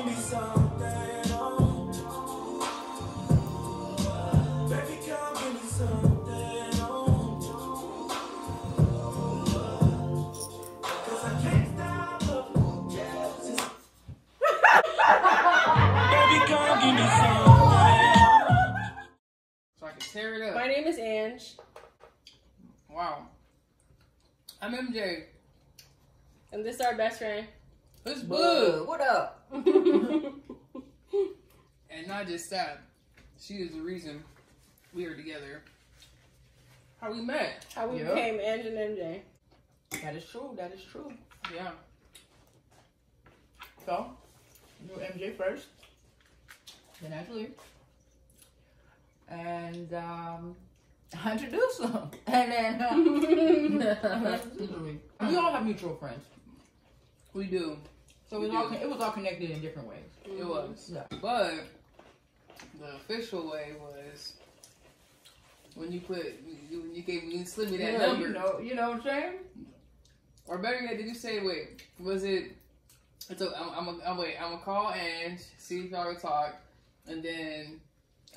My name is Anj, Wow. I'm MJ. and this is our best friend. It's Bud, Bud. what up? And not just that, she is the reason we are together. How we met. How we Yeah. became Anj and MJ. That is true. That is true. Yeah. So, you were MJ first, then Angelique, and um, I introduced them, and then uh, we all have mutual friends, We do. So it was all it was all connected in different ways. It mm-hmm. was. Yeah. But the official way was when you put you, you gave me you slid me that Yeah, number. you know, you know what I'm saying? Or better yet, did you say wait? Was it? So I'm I'm a, I'm wait. I'm gonna call Anj, see if y'all can talk, and then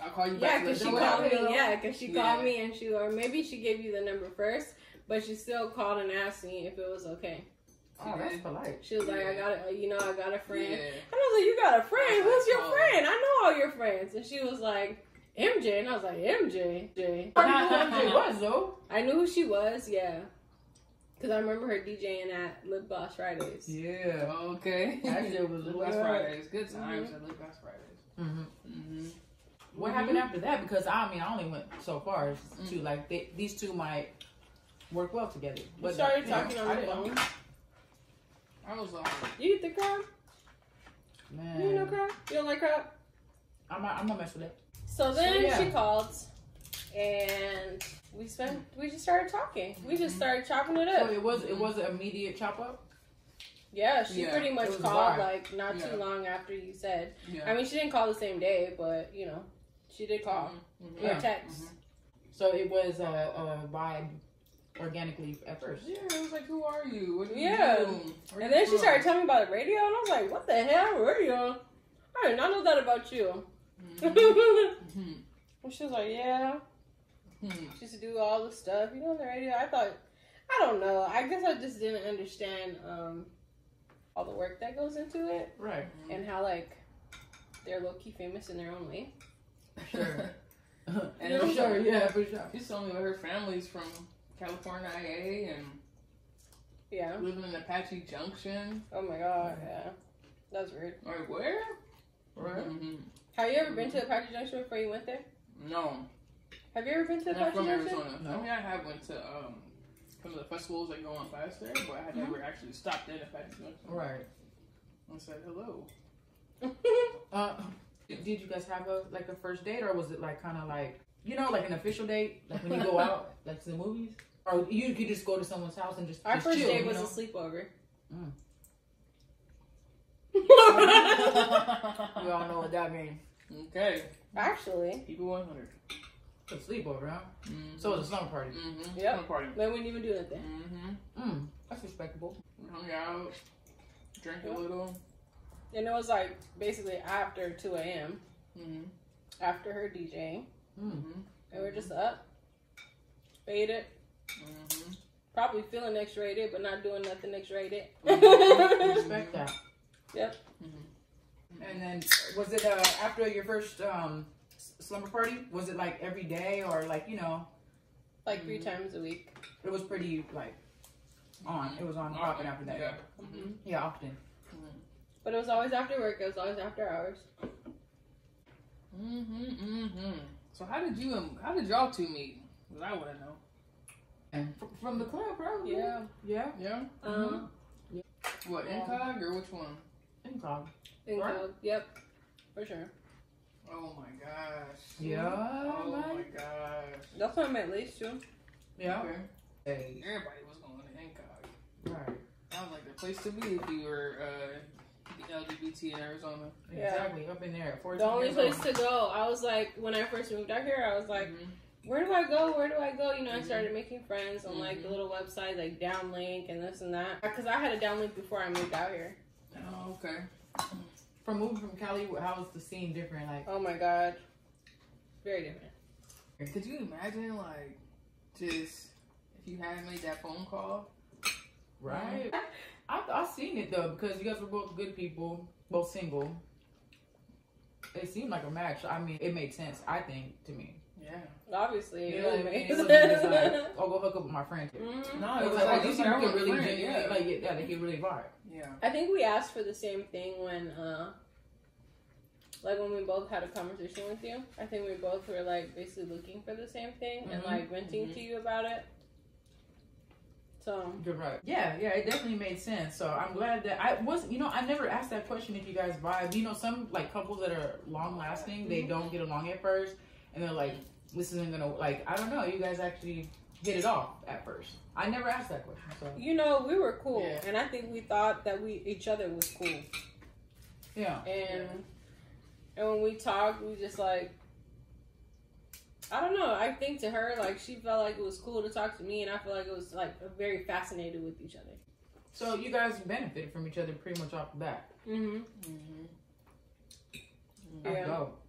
I'll call you Yeah, back. because she let you know. called me. Yeah, because she called me and she, or maybe she gave you the number first, but she still called and asked me if it was okay. Oh, that's polite. She was like, I got a, you know, I got a friend. Yeah. And I was like, you got a friend? Who's your Oh. friend? I know all your friends. And she was like, MJ. And I was like, MJ. J. I knew who MJ was though. I knew who she was, yeah. Because I remember her DJing at Lip Gloss Fridays. Yeah. Okay. That shit was Lip Gloss lit. Fridays. Good times at Lip Gloss Fridays. hmm Mm-hmm. What happened after that? Because I mean, I only went so far as to like they, these two might work well together. We But, started talking I on the didn't- phone. I was like, You eat the crab? Man, You know crab? You don't like crab? I'm not, I'm not mess with it. So then yeah. she called, and we spent. We just started talking. We just started chopping it up. So it was it was an immediate chop up. Yeah, she Yeah, pretty much called live. like not Yeah. too long after you said. yeah. I mean, she didn't call the same day, but you know, she did call Mhm. Yeah. or text. Mhm. So it was a uh, uh, vibe organically at first. Yeah, it was like, who are you? What do you Yeah. do? Where And you then she started telling me about the radio, and I was like, "What the hell, radio? I did not know that about you." Mhm. and she was like, "Yeah." Mhm. She used to do all the stuff, you know, on the radio. I thought, I don't know. I guess I just didn't understand um, all the work that goes into it Right. and how like they're low key famous in their own way. Sure. And for sure. Yeah, for sure. She's telling me about her family's from California, IA, and Yeah. living in Apache Junction. Oh my god. Yeah. That's weird. Like where? Right. Mhm. Have you ever been to Apache Junction before you went there? No, Have you ever been to not Apache from Junction? Arizona. No. I mean, I have went to um, some of the festivals that go on past there, but I had Mm-hmm. never actually stopped at Apache Junction Right. and said hello. Uh, did you guys have a like a first date, or was it like kind of like you know like an official date, like when you go out like to the movies, or you could just go to someone's house and just Our just first chill, date was know? a sleepover. Mm. We all know what that means. okay, Actually, people 100. A sleepover, huh? Mm-hmm. So it's a summer party. mm-hmm. Yep. party. they wouldn't even do nothing. Mm-hmm. Mm, that's respectable. We hung out, drank Yep. a little. And it was like basically after 2 a.m. Mm-hmm. after her DJing. Mm. Mm-hmm. And we're just up, faded, Mm-hmm. probably feeling X rated, but not doing nothing X rated. Respect that. Yep. And then was it uh, after your first um, slumber party? Was it like every day, or like you know, like three times a week. it was pretty like on. It was on popping after that. Yeah. hmm Yeah, often. But it was always after work. It was always after hours. Mm-hmm. Mm-hmm. So how did you and how did y'all two meet? 'Cause I want to know. And fr- from the club, probably. Yeah. Yeah. Yeah. Um, What Yeah. incog or which one? In club. in Right. Yep. For sure. Oh my gosh. Yeah. Oh my gosh. That's what I'm at least too. Yeah. Okay. Hey. Everybody was going to incog. Right. That was like the place to be if you were uh, LGBT in Arizona. Yeah. Exactly. Up in there. 14 The only place to go. I was like, when I first moved out here, I was like, Mhm. Where do I go? Where do I go? You know, I Mhm. started making friends on like the Mhm. little website, like Downelink and this and that. Because I had a Downelink before I moved out here. Oh, okay. from moving from Cali, how was the scene different? Like, Oh my god. Very different. Could you imagine, like, just if you hadn't made that phone call? right? I I seen it though because you guys were both good people, both single. It seemed like a match. I mean, it made sense. I think to me. Yeah. Obviously, You know what I really mean? It makes wasn't just like, sense. I'll go hook up with my friend. Here. Mhm. No, It was like, oh, these people could really genuinely, like, yeah, yeah, they could really vibe. Yeah. I think we asked for the same thing when, uh, like when we both had a conversation with you. I think we both were like basically looking for the same thing and Mhm. like venting Mhm. to you about it. So You're right. Yeah, yeah, it definitely made sense. So I'm glad that I was, you know, I never asked that question if you guys vibe. You know, some like couples that are long lasting, they Mhm. don't get along at first, and they're like, this isn't gonna like. I don't know. You guys actually hit it off at first. I never asked that question. So you know we were cool, Yeah. and I think we thought that we each other was cool. yeah, And and when we talked, we just like I don't know. I think to her, like she felt like it was cool to talk to me, and I feel like it was like very fascinated with each other. so you guys benefited from each other pretty much off the bat. Mm-hmm. Mm-hmm. Yeah. dope.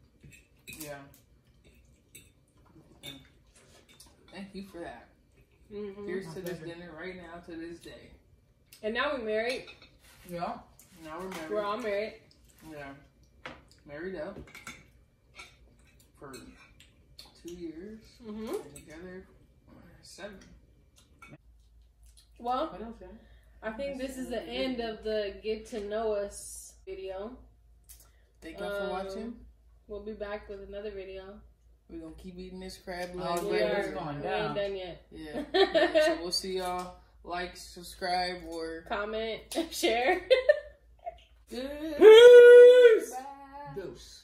Yeah. Thank you for that. Mm-hmm. Here's My to this dinner right now to this day. And now we're married. Yeah. Now we're married. We're all married. Yeah. Married up for two years Mm-hmm. and together seven. Well, What else, guys? I think this is the end of the get to know us video. Thank y'all for Um, watching. We'll be back with another video. We're gonna keep eating this crab leg. Oh, yeah, it's going down. We ain't done yet. Yeah. So we'll see y'all. Like, subscribe, or comment, share. Peace. Bye. Deuce.